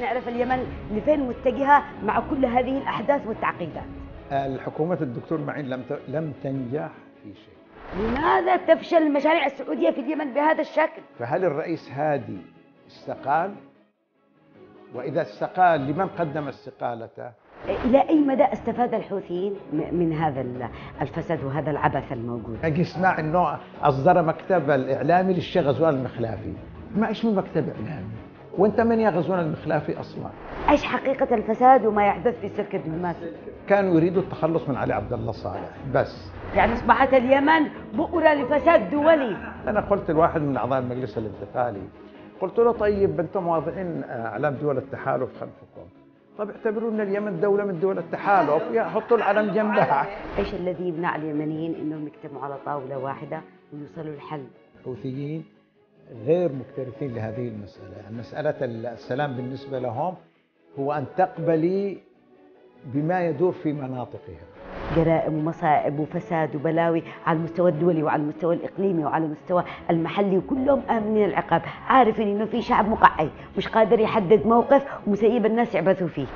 نعرف اليمن لفين متجهة مع كل هذه الأحداث والتعقيدات. الحكومة الدكتور معين لم لم تنجح في شيء. لماذا تفشل المشاريع السعودية في اليمن بهذا الشكل؟ فهل الرئيس هادي استقال؟ وإذا استقال لمن قدم استقالته؟ إلى أي مدى استفاد الحوثيين من هذا ال- الفساد وهذا العبث الموجود؟ أجي اسمع أنه أصدر مكتب الإعلامي للشيخ غزوان المخلافي. ما إيش من مكتب إعلامي؟ وانت من يا غزوان المخلافي أصلا؟ أيش حقيقة الفساد وما يحدث في السلك الدبلوماسي؟ كانوا يريدوا التخلص من علي عبد الله صالح بس. يعني أصبحت اليمن بؤرة لفساد دولي. أنا قلت لواحد من أعضاء المجلس الانتقالي قلت له طيب أنتم واضعين إعلام دول التحالف خلفكم. طب اعتبروا إن اليمن دولة من دول التحالف يا حطوا العلم جنبها. إيش الذي يمنع اليمنيين إنهم يجتمعوا على طاولة واحدة ويوصلوا لحل؟ الحوثيين. غير مكترثين لهذه المسألة. يعني مسألة السلام بالنسبة لهم هو أن تقبلي بما يدور في مناطقها. جرائم ومصائب وفساد وبلاوي على المستوى الدولي وعلى المستوى الإقليمي وعلى المستوى المحلي وكلهم آمنين العقاب. عارفين إنه في شعب مقعد مش قادر يحدد موقف ومسيب الناس يعبثوا فيه.